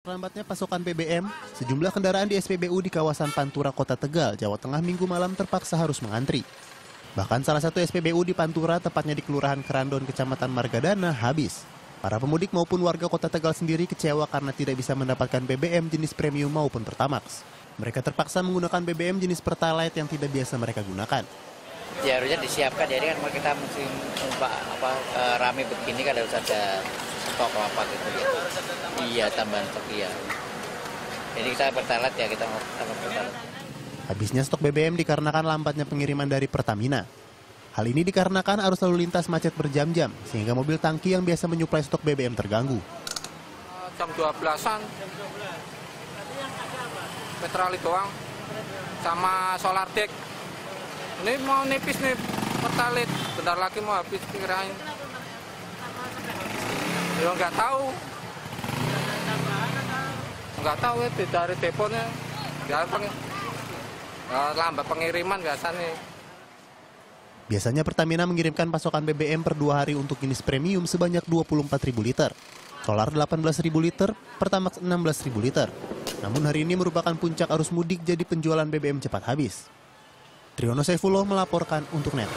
Lambatnya pasokan BBM, sejumlah kendaraan di SPBU di kawasan Pantura, Kota Tegal, Jawa Tengah minggu malam terpaksa harus mengantri. Bahkan salah satu SPBU di Pantura, tepatnya di Kelurahan Kerandon, Kecamatan Margadana, habis. Para pemudik maupun warga Kota Tegal sendiri kecewa karena tidak bisa mendapatkan BBM jenis premium maupun Pertamax. Mereka terpaksa menggunakan BBM jenis Pertalite yang tidak biasa mereka gunakan. ya harusnya disiapkan jadi kan kalau kita musim apa, apa eh, rame begini kan harus ada stok apa gitu ya iya tambahan stok iya. Jadi kita bertalat ya kita mau tambah bertalat Habisnya stok BBM dikarenakan lambatnya pengiriman dari Pertamina. Hal ini dikarenakan arus lalu lintas macet berjam-jam, sehingga mobil tangki yang biasa menyuplai stok BBM terganggu. jam 12-an petralit doang. Sama solar deck. Ini mau nipis nih pertalit bentar lagi mau habis kirain. Ya nggak tahu nggak tahu ya dari deponya ya, ya, lambat pengiriman biasanya Biasanya Pertamina mengirimkan pasokan BBM per dua hari untuk jenis premium sebanyak 24.000 liter. Solar 18.000 liter, Pertamax 16.000 liter. Namun hari ini merupakan puncak arus mudik jadi penjualan BBM cepat habis. Triono Saifullah melaporkan untuk NET.